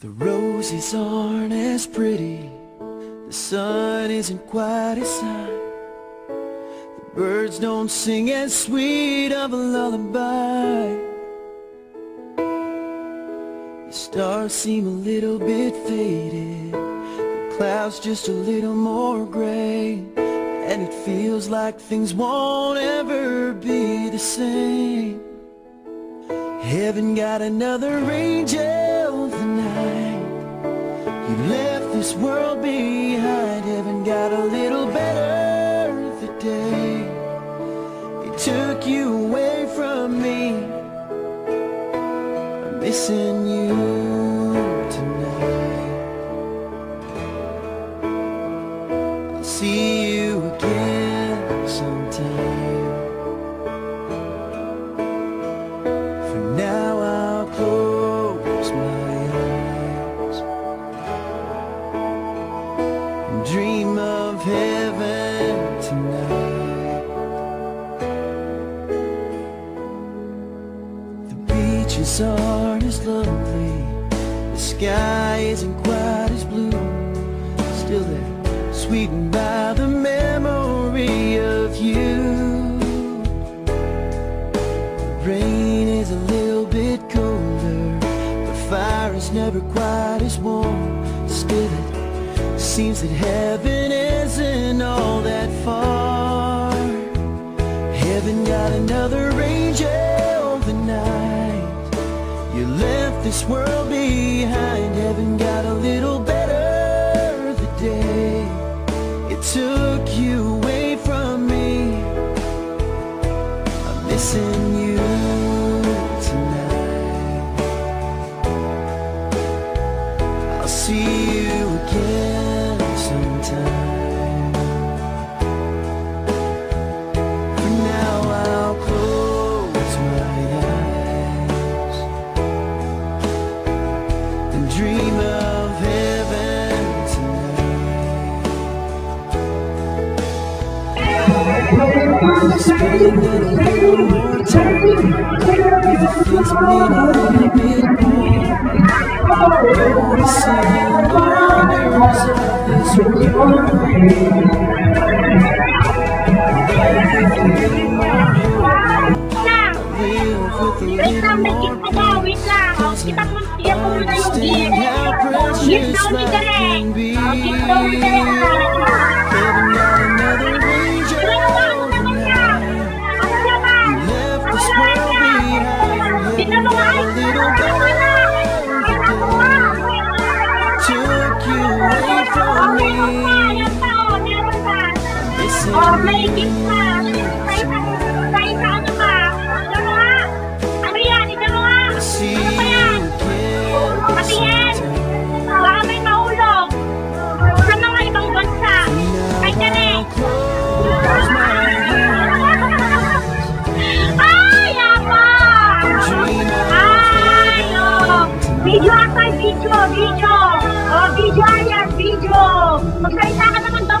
The roses aren't as pretty, the sun isn't quite as high. The birds don't sing as sweet of a lullaby. The stars seem a little bit faded, the clouds just a little more gray. And it feels like things won't ever be the same. Heaven got another angel You left this world behind. Heaven got a little better the day. It took you away from me. I'm missing you tonight. I'll see you again dream of heaven tonight. The beaches aren't as lovely, the sky isn't quite as blue. Still they're sweetened by the memory of you. The rain is a little bit colder, the fire is never quite as warm. Seems that heaven isn't all that far. Heaven got another angel tonight. You left this world behind. Heaven got a little better the day. It took Wait lang, may gift ako. Wait lang. O, kita mo, kita mo muna yung gift. Gift daw ni daw. May gift you. Kahit sa- kahit sa ano pa. Mo nga. Ano yan? Mo nga. Ano pa yan? Pati yan. Baka may mahulog. Sa mga ibang bansa. Ay, eyes Ay, apa! Ay, oh! Video ata, video, video! Oh, video ayan, video! Magsalita ka naman daw,